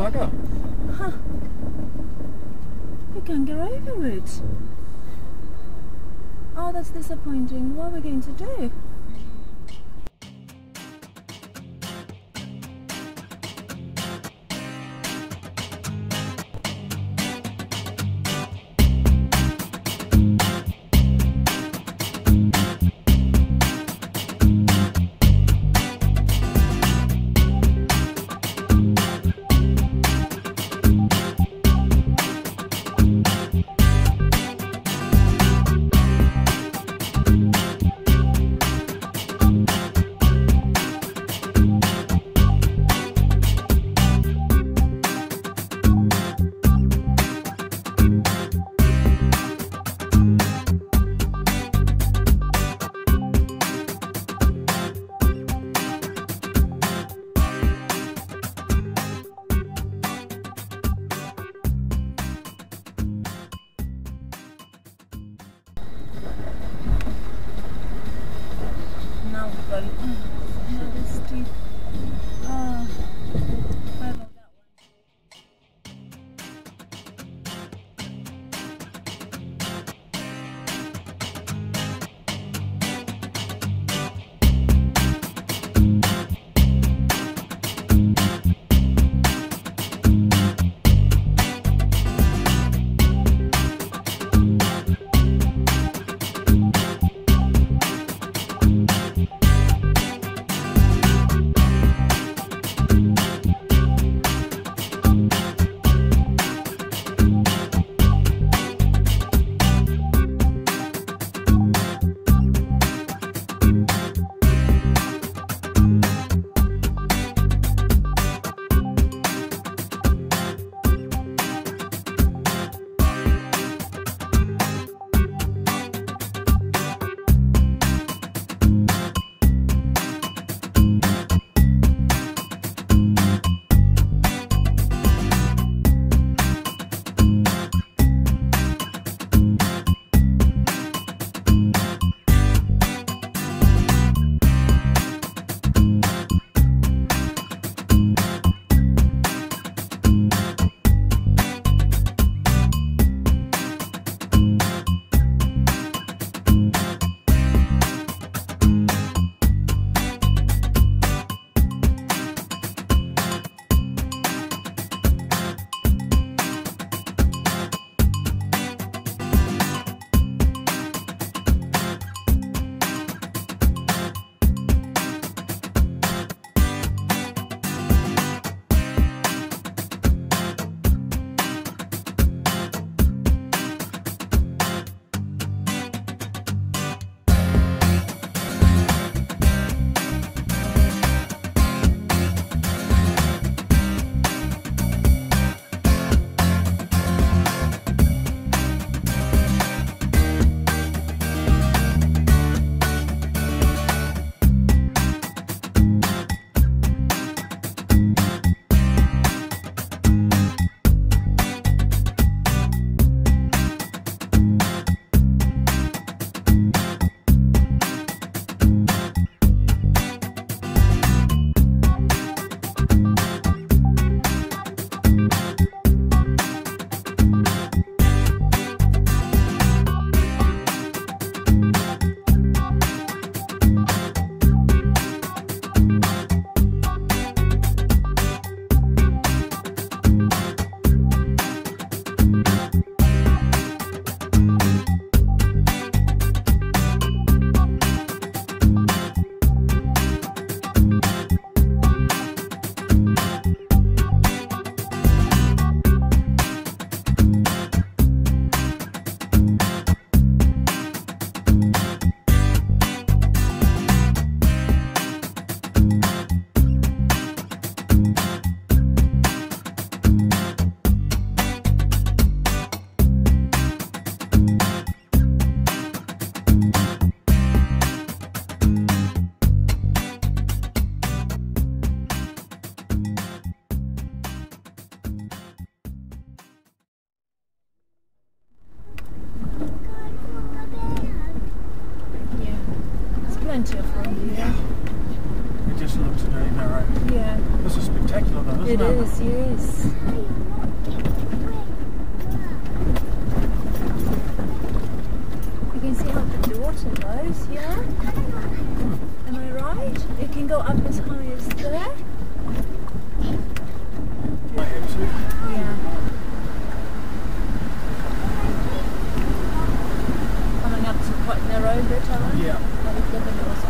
bugger. Huh. You can't get over it. Oh, that's disappointing. What are we going to do? Now plenty of here. Yeah. We just looks very narrow. Yeah. This is spectacular though, isn't it? It is, yes. You can see how the water goes here. Am I right? It can go up as high as there. Yeah. Coming up to quite narrow bit, are uh, Yeah the Baluoso